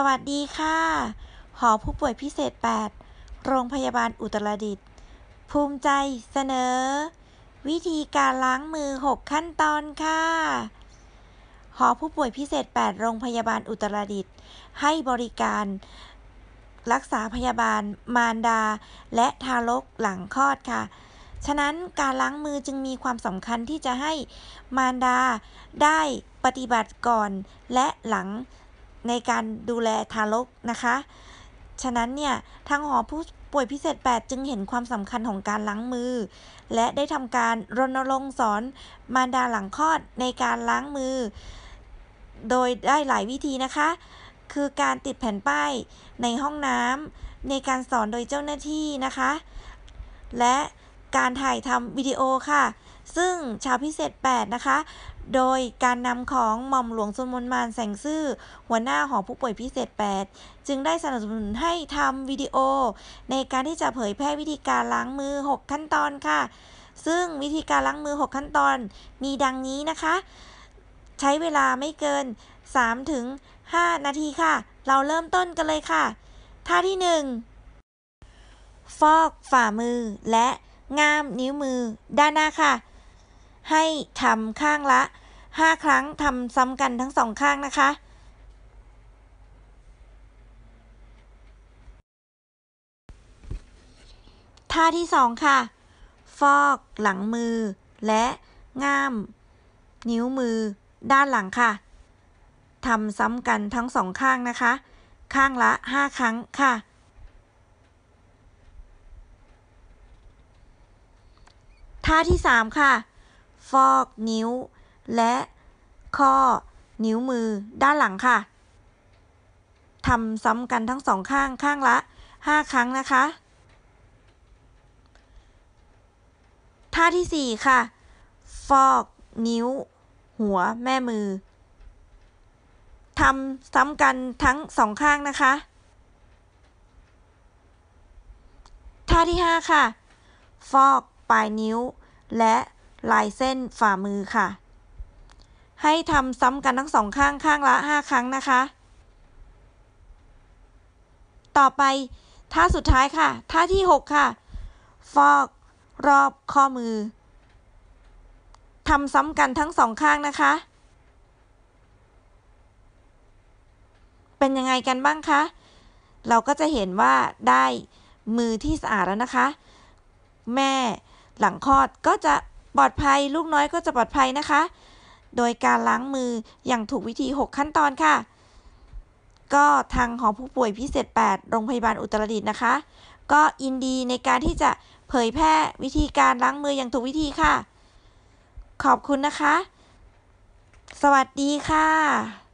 สวัสดีค่ะ หอผู้ป่วยพิเศษ 8 โรงพยาบาลอุตรดิตถ์ ภูมิใจเสนอ วิธีการล้างมือ 6 ขั้นตอนค่ะ หอผู้ป่วยพิเศษ 8 โรงพยาบาลอุตรดิตถ์ให้บริการรักษาพยาบาล มารดา และทารกหลังคลอดค่ะ ฉะนั้นการล้างมือจึงมีความสำคัญที่จะให้มารดาได้ปฏิบัติก่อนและหลัง ในการดูแลทารกนะคะ ฉะนั้นเนี่ยทางหอผู้ป่วยพิเศษ 8 จึงเห็นความสำคัญของการล้างมือ และได้ทำการรณรงค์สอนมารดาหลังคลอดในการล้างมือ โดยได้หลายวิธีนะคะ คือการติดแผ่นป้ายในห้องน้ำในการสอนโดยเจ้าหน้าที่นะคะ และการถ่ายทำวิดีโอค่ะ ซึ่งชาวพิเศษ 8 นะคะ โดยการนำของหม่อมหลวงสุมนมานแสงซื่อ หัวหน้าหอผู้ป่วยพิเศษ 8 จึงได้สนับสนุนให้ทำวิดีโอ ในการที่จะเผยแพร่วิธีการล้างมือ 6 ขั้นตอนค่ะ ซึ่งวิธีการล้างมือ 6 ขั้นตอนมีดังนี้นะคะ ใช้เวลาไม่เกิน 3 ถึง 5 นาทีค่ะ เราเริ่มต้นกันเลยค่ะ ท่าที่ 1 ฟอกฝ่ามือและง่ามนิ้วมือด้านหน้าค่ะ ให้ทำข้างละ 5 ครั้งทำซ้ำกันทั้งสองข้างนะคะ ท่าที่ 2 ค่ะ ฟอกหลังมือ และง่าม นิ้วมือ ด้านหลังค่ะทำซ้ำกันทั้งสองข้างนะคะ ข้างละ 5 ครั้งค่ะ ท่าที่ 3 ค่ะ ฟอกนิ้ว และข้อนิ้วมือด้านหลังค่ะทำซ้ำกันทั้งสองข้างข้างละ 5 ครั้งนะคะ ท่าที่ 4 ค่ะ ฟอกนิ้ว หัวแม่มือทำซ้ำกันทั้งสองข้างนะคะ ท่าที่ 5 ค่ะ ฟอกปลายนิ้ว และ ลายเส้นฝ่ามือค่ะ ให้ทำซ้ำกันทั้งสองข้างข้างละ 5 ครั้งนะคะ ต่อไปท่าสุดท้ายค่ะท่าที่ 6 ค่ะ ฟอกรอบข้อมือทำซ้ำกันทั้งสองข้างนะคะ เป็นยังไงกันบ้างคะ เราก็จะเห็นว่าได้มือที่สะอาดแล้วนะคะ แม่หลังคลอดก็จะ ปลอดภัยลูกน้อยก็จะปลอดภัยนะคะ โดยการล้างมืออย่างถูกวิธี 6 ขั้นตอนค่ะ ก็ทางหอผู้ป่วยพิเศษ 8 โรงพยาบาลอุตรดิตถ์นะคะ ก็ยินดีในการที่จะเผยแพร่วิธีการล้างมืออย่างถูกวิธีค่ะ ขอบคุณนะคะ สวัสดีค่ะ